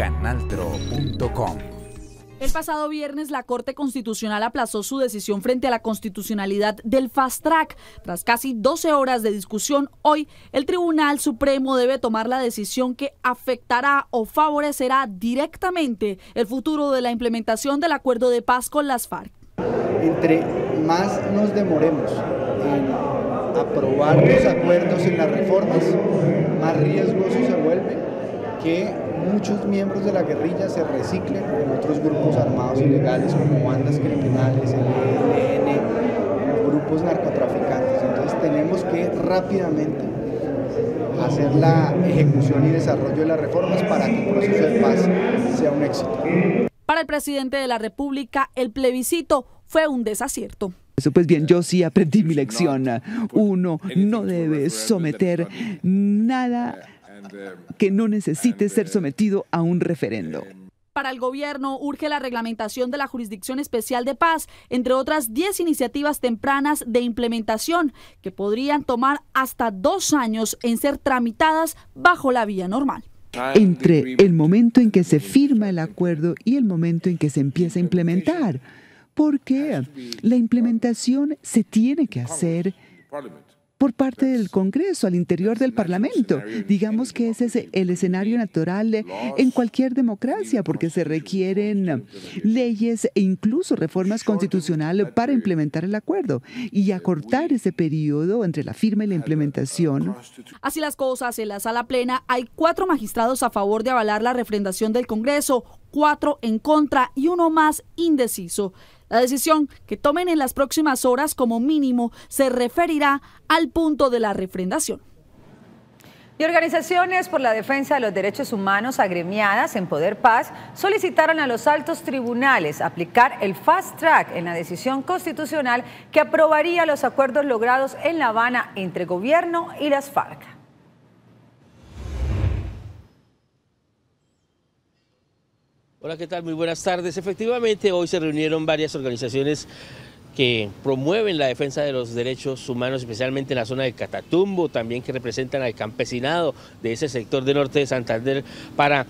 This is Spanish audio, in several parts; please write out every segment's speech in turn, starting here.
canaltro.com. El pasado viernes la Corte Constitucional aplazó su decisión frente a la constitucionalidad del Fast Track. Tras casi 12 horas de discusión, hoy el Tribunal Supremo debe tomar la decisión que afectará o favorecerá directamente el futuro de la implementación del acuerdo de paz con las FARC. Entre más nos demoremos en aprobar los acuerdos en las reformas, más riesgoso se vuelve que muchos miembros de la guerrilla se reciclen en otros grupos armados ilegales como bandas criminales, el ELN, grupos narcotraficantes. Entonces tenemos que rápidamente hacer la ejecución y desarrollo de las reformas para que el proceso de paz sea un éxito. Para el presidente de la República, el plebiscito fue un desacierto. Eso, pues bien, yo sí aprendí mi lección. Uno no debe someter nada que no necesite ser sometido a un referendo. Para el gobierno urge la reglamentación de la Jurisdicción Especial de Paz, entre otras 10 iniciativas tempranas de implementación que podrían tomar hasta dos años en ser tramitadas bajo la vía normal. Entre el momento en que se firma el acuerdo y el momento en que se empieza a implementar, porque la implementación se tiene que hacer por parte del Congreso, al interior del Parlamento. Digamos que ese es el escenario natural en cualquier democracia, porque se requieren leyes e incluso reformas constitucionales para implementar el acuerdo y acortar ese periodo entre la firma y la implementación. Así las cosas, en la sala plena hay cuatro magistrados a favor de avalar la refrendación del Congreso, cuatro en contra y uno más indeciso. La decisión que tomen en las próximas horas como mínimo se referirá al punto de la refrendación. Y organizaciones por la defensa de los derechos humanos agremiadas en Poder Paz solicitaron a los altos tribunales aplicar el fast track en la decisión constitucional que aprobaría los acuerdos logrados en La Habana entre gobierno y las FARC. Hola, ¿qué tal? Muy buenas tardes. Efectivamente, hoy se reunieron varias organizaciones que promueven la defensa de los derechos humanos, especialmente en la zona de Catatumbo, también que representan al campesinado de ese sector del norte de Santander, para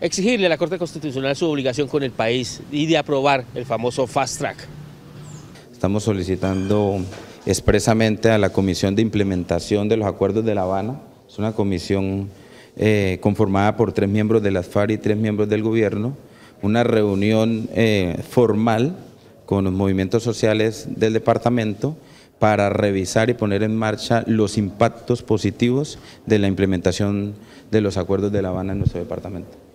exigirle a la Corte Constitucional su obligación con el país y de aprobar el famoso Fast Track. Estamos solicitando expresamente a la Comisión de Implementación de los Acuerdos de La Habana, es una comisión eh, conformada por tres miembros de las FARC y tres miembros del gobierno, una reunión eh, formal con los movimientos sociales del departamento para revisar y poner en marcha los impactos positivos de la implementación de los acuerdos de La Habana en nuestro departamento.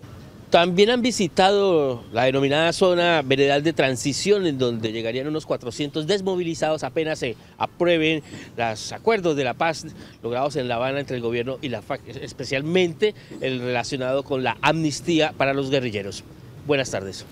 También han visitado la denominada zona veredal de transición, en donde llegarían unos 400 desmovilizados apenas se aprueben los acuerdos de la paz logrados en La Habana entre el gobierno y la FAC, especialmente el relacionado con la amnistía para los guerrilleros. Buenas tardes.